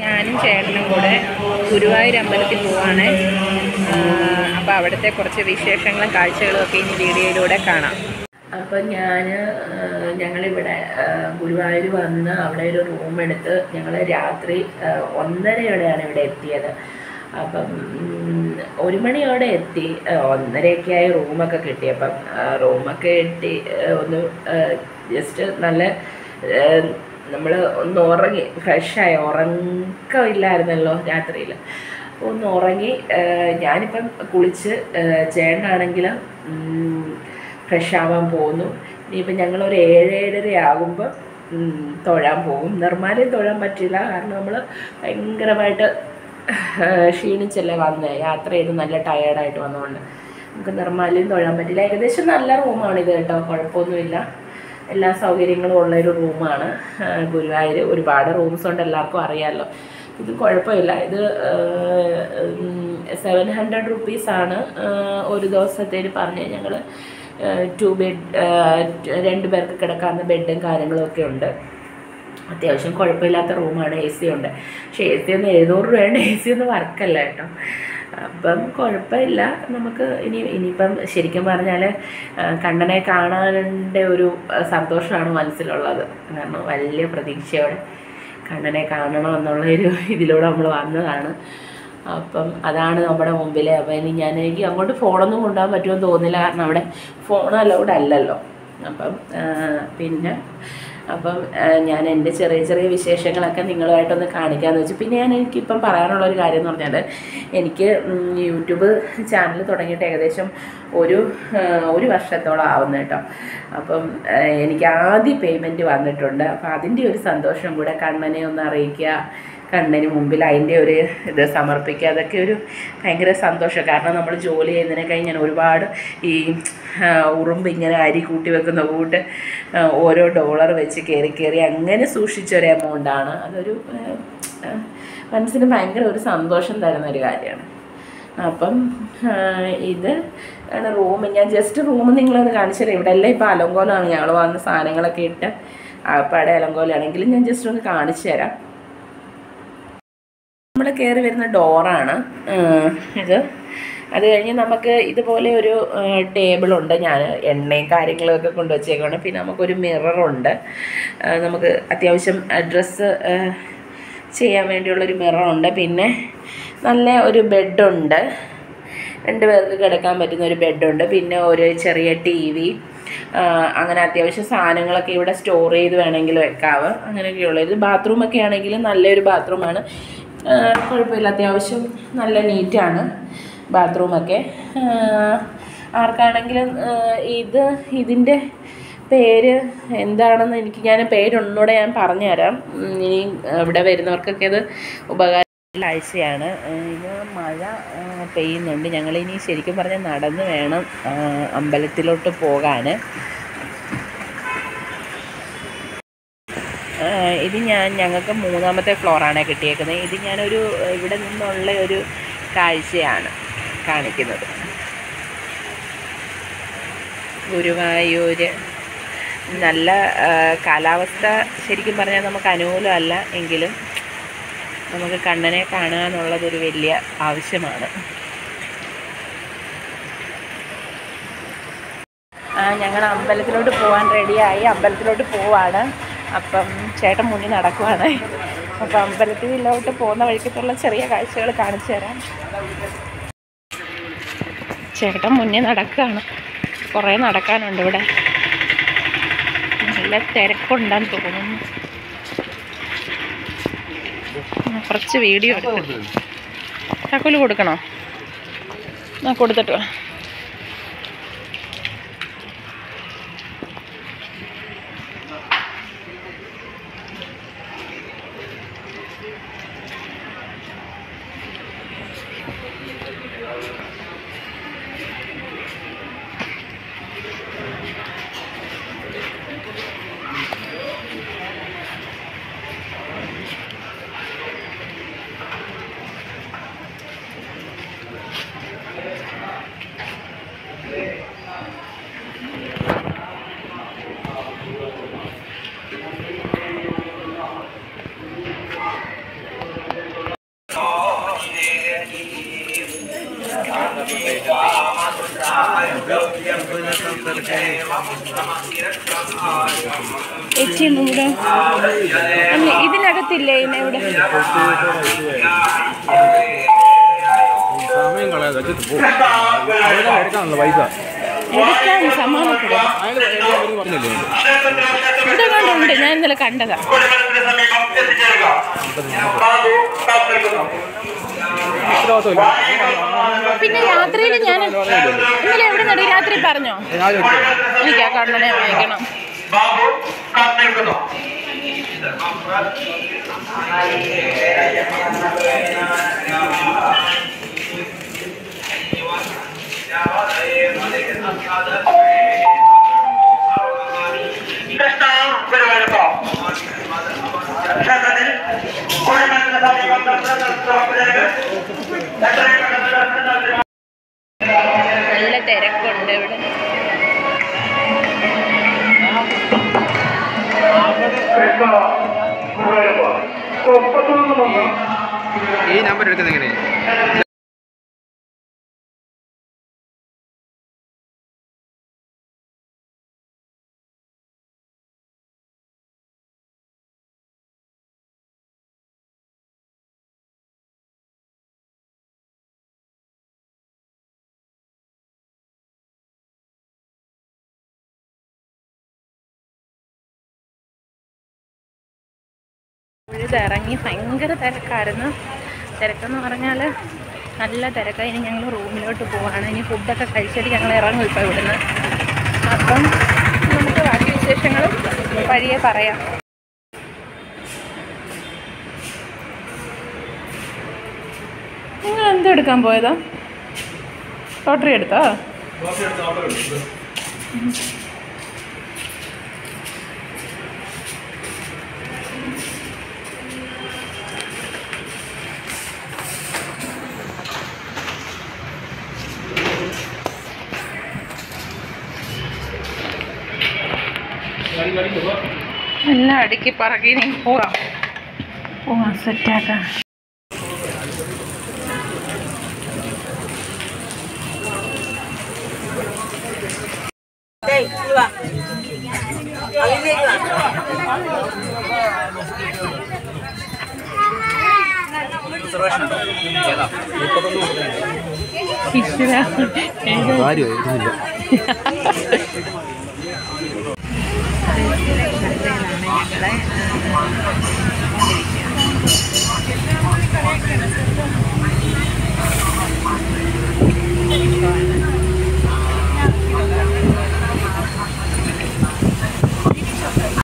ഞാനും ചേട്ടനും കൂടെ ഗുരുവായൂർ അമ്പലത്തിൽ പോവാണ്. അപ്പോൾ അവിടുത്തെ കുറച്ച് വിശേഷങ്ങളും കാഴ്ചകളും ഒക്കെ ഇനി വീഡിയോയിലൂടെ കാണാം. അപ്പം ഞാൻ ഞങ്ങളിവിടെ ഗുരുവായൂർ വന്ന് അവിടെ ഒരു റൂം എടുത്ത് ഞങ്ങൾ രാത്രി ഒന്നരയോടെയാണ് ഇവിടെ എത്തിയത്. അപ്പം ഒരു മണിയോടെ എത്തി ഒന്നരയൊക്കെ ആയി റൂമൊക്കെ കിട്ടി. അപ്പം റൂമൊക്കെ കിട്ടി ഒന്ന് ജസ്റ്റ് നല്ല നമ്മൾ ഒന്ന് ഉറങ്ങി ഫ്രഷായി ഉറക്കമില്ലായിരുന്നല്ലോ രാത്രിയിൽ അപ്പോൾ ഒന്ന് ഉറങ്ങി ഞാനിപ്പം കുളിച്ച് ചേട്ടനാണെങ്കിൽ ഫ്രഷ് ആവാൻ പോകുന്നു. ഇനിയിപ്പം ഞങ്ങളൊരു ഏഴ് ഏഴര ആകുമ്പോൾ തൊഴാൻ പോകും. നിർമ്മാലയം തൊഴാൻ പറ്റില്ല കാരണം നമ്മൾ ഭയങ്കരമായിട്ട് ക്ഷീണിച്ചല്ലേ വന്നത് യാത്ര ചെയ്ത് നല്ല ടയേർഡായിട്ട് വന്നതുകൊണ്ട് നമുക്ക് നിർമ്മാലയം തൊഴാൻ പറ്റില്ല ഏകദേശം നല്ല റൂമാണിത് കേട്ടോ കുഴപ്പമൊന്നുമില്ല. എല്ലാ സൗകര്യങ്ങളും ഉള്ളൊരു റൂമാണ്. ഗുരുവായൂർ ഒരുപാട് റൂംസ് ഉണ്ട് എല്ലാവർക്കും അറിയാമല്ലോ ഇത് കുഴപ്പമില്ല. ഇത് സെവൻ ഹൺഡ്രഡ് റുപ്പീസാണ് ഒരു ദിവസത്തേന് പറഞ്ഞ് ഞങ്ങൾ ടു ബെഡ് രണ്ട് പേർക്ക് കിടക്കാവുന്ന ബെഡും കാര്യങ്ങളും ഒക്കെ ഉണ്ട്. അത്യാവശ്യം കുഴപ്പമില്ലാത്ത റൂമാണ് എ സി ഉണ്ട്. പക്ഷേ എ സി ഒന്ന് എഴുന്നൂറ് രൂപയാണ് എ സി ഒന്ന് വർക്കല്ല കേട്ടോ. അപ്പം കുഴപ്പമില്ല. നമുക്ക് ഇനി ഇനിയിപ്പം ശരിക്കും പറഞ്ഞാൽ കണ്ണനെ കാണാന്റെ ഒരു സന്തോഷമാണ് മനസ്സിലുള്ളത്. കാരണം വലിയ പ്രതീക്ഷയോടെ കണ്ണനെ കാണണം എന്നുള്ള ഒരു ഇതിലൂടെ നമ്മൾ വന്നതാണ്. അപ്പം അതാണ് നമ്മുടെ മുമ്പിൽ അപ്പം ഇനി ഞാൻ എനിക്ക് അങ്ങോട്ട് ഫോണൊന്നും കൊണ്ടുപോകാൻ പറ്റുമെന്ന് തോന്നില്ല കാരണം അവിടെ ഫോൺ അലൗഡ് അല്ലല്ലോ. അപ്പം പിന്നെ അപ്പം ഞാൻ എന്റെ ചെറിയ ചെറിയ വിശേഷങ്ങളൊക്കെ നിങ്ങളുമായിട്ടൊന്ന് കാണിക്കാമെന്ന് വെച്ചു. പിന്നെ ഞാൻ എനിക്കിപ്പം പറയാനുള്ള ഒരു കാര്യം എന്ന് പറഞ്ഞാൽ എനിക്ക് യൂട്യൂബ് ചാനൽ തുടങ്ങിയിട്ട് ഏകദേശം ഒരു ഒരു വർഷത്തോളം ആവുന്നു കേട്ടോ. അപ്പം എനിക്ക് ആദ്യ പേയ്മെന്റ് വന്നിട്ടുണ്ട്. അപ്പം അതിന്റെ ഒരു സന്തോഷം കൂടെ കണ്ണനെ ഒന്ന് അറിയിക്കുക. കണ്ണിന് മുമ്പിൽ അതിന്റെ ഒരു ഇത് സമർപ്പിക്കുക. അതൊക്കെ ഒരു ഭയങ്കര സന്തോഷം. കാരണം നമ്മൾ ജോലി ചെയ്യുന്നതിനൊക്കെ ഞാൻ ഒരുപാട് ഈ ഉറുമ്പ് ഇങ്ങനെ അരി കൂട്ടി വെക്കുന്ന കൂട്ട് ഓരോ ഡോളർ വെച്ച് കയറി കയറി അങ്ങനെ സൂക്ഷിച്ചൊരു എമൗണ്ടാണ് അതൊരു മനസ്സിന് ഭയങ്കര ഒരു സന്തോഷം തരുന്ന ഒരു കാര്യമാണ്. അപ്പം ഇത് ആണ് റൂം. ഞാൻ ജസ്റ്റ് റൂം നിങ്ങളത് കാണിച്ചു തരാം. ഇവിടെ എല്ലാം ഇപ്പോൾ അലങ്കോലമാണ്. ഞങ്ങൾ വന്ന സാധനങ്ങളൊക്കെ ഇട്ട് അപ്പാടെ അലങ്കോലാണെങ്കിലും ഞാൻ ജസ്റ്റ് ഒന്ന് കാണിച്ചു തരാം. കയറി വരുന്ന ഡോറാണ്. ഇത് അത് കഴിഞ്ഞ് നമുക്ക് ഇതുപോലെ ഒരു ടേബിളുണ്ട് ഞാൻ എണ്ണയും കാര്യങ്ങളൊക്കെ കൊണ്ടുവച്ചേക്കാണ് പിന്നെ നമുക്കൊരു മിററുണ്ട് നമുക്ക് അത്യാവശ്യം ഡ്രസ്സ് ചെയ്യാൻ വേണ്ടിയുള്ളൊരു മിററുണ്ട് പിന്നെ നല്ല ഒരു ബെഡുണ്ട് രണ്ട് പേർക്ക് കിടക്കാൻ പറ്റുന്ന ഒരു ബെഡുണ്ട് പിന്നെ ഒരു ചെറിയ ടി വി അങ്ങനെ അത്യാവശ്യം സാധനങ്ങളൊക്കെ ഇവിടെ സ്റ്റോർ ചെയ്ത് വേണമെങ്കിൽ വെക്കാവ്. അങ്ങനെയൊക്കെയുള്ളത് ഇത് ബാത്റൂമൊക്കെ ആണെങ്കിലും നല്ലൊരു ബാത്റൂമാണ് കുഴപ്പമില്ല. അത്യാവശ്യം നല്ല നീറ്റാണ് ബാത്റൂമൊക്കെ ആർക്കാണെങ്കിലും ഇത് ഇതിന്റെ പേര് എന്താണെന്ന് എനിക്ക് ഞാൻ പേരൊന്നുകൂടെ ഞാൻ പറഞ്ഞുതരാം. ഇനി ഇവിടെ വരുന്നവർക്കൊക്കെ അത് ഉപകാരം ആഴ്ചയാണ്. ഇത് മഴ പെയ്യുന്നുണ്ട്. ഞങ്ങളിനി ശരിക്കും പറഞ്ഞാൽ നടന്ന് വേണം അമ്പലത്തിലോട്ട് പോകാൻ ആ, ഇത് ഞാൻ ഞങ്ങൾക്ക് മൂന്നാമത്തെ ഫ്ലോറാണ് കിട്ടിയേക്കുന്നത്. ഇത് ഞാനൊരു ഇവിടെ നിന്നുള്ള ഒരു കാഴ്ചയാണ് കാണിക്കുന്നത്. ഗുരുവായൂര്. നല്ല കാലാവസ്ഥ ശരിക്കും പറഞ്ഞാൽ നമുക്ക് അനുകൂലമല്ല എങ്കിലും നമുക്ക് കണ്ണനെ കാണുക എന്നുള്ളതൊരു വലിയ ആവശ്യമാണ്. ഞങ്ങൾ അമ്പലത്തിലോട്ട് പോകാൻ റെഡിയായി അമ്പലത്തിലോട്ട് പോവാണ്. അപ്പം ചേട്ടൻ മുന്നിൽ നടക്കുവാണ്. അപ്പം അമ്പലത്തിലോട്ട് പോകുന്ന വഴിക്കത്തുള്ള ചെറിയ കാഴ്ചകൾ കാണിച്ചു തരാം. ചേട്ടൻ മുന്നിൽ നടക്കുകയാണ്. കുറേ നടക്കാനുണ്ട് ഇവിടെ. നല്ല തിരക്കുണ്ടെന്ന് തോന്നുന്നു. കുറച്ച് വീഡിയോ എടുക്കണം ചക്കോൽ കൊടുക്കണോ? ആ കൊടുത്തിട്ട് ഇതിനകത്തില്ലേ ഇവിടെ ഇതിനകത്തില്ല ഇവിടെ? സമയം കളയാതെ എടുക്കാനുള്ള പൈസ. എടുക്കാൻ സമാധാനപ്പെടും. ഞാൻ ഇന്നലെ കണ്ടതാ. പിന്നെ രാത്രിയിൽ ഞാൻ ഇന്നലെ എവിടെ നടി രാത്രി പറഞ്ഞോ? എനിക്ക് ആ കണ്ണനെ വാങ്ങിക്കണം നല്ല തിരക്കുണ്ട് ഇവിടെ. ഈ നമ്പർ എടുക്കുന്ന എങ്ങനെ ഇറങ്ങി ഭയങ്കര തിരക്കായിരുന്നു. തിരക്കെന്ന് പറഞ്ഞാൽ നല്ല തിരക്കായി. ഇനി ഞങ്ങൾ റൂമിലോട്ട് പോവാണ്. ഇനി ഫുഡൊക്കെ കഴിച്ചിട്ട് ഞങ്ങൾ ഇറങ്ങും ഇപ്പോൾ ഇവിടുന്ന്. അപ്പം നമുക്ക് ബാക്കി വിശേഷങ്ങളും വഴിയെ പറയാം. നിങ്ങൾ എന്തെടുക്കാൻ പോയതാ? ലോട്ടറി എടുത്താ. എല്ലാം അടുക്കി പറക്കി നീ പോവാം. പോവാം സെറ്റാക്കാം ഈശ്വരാ. né?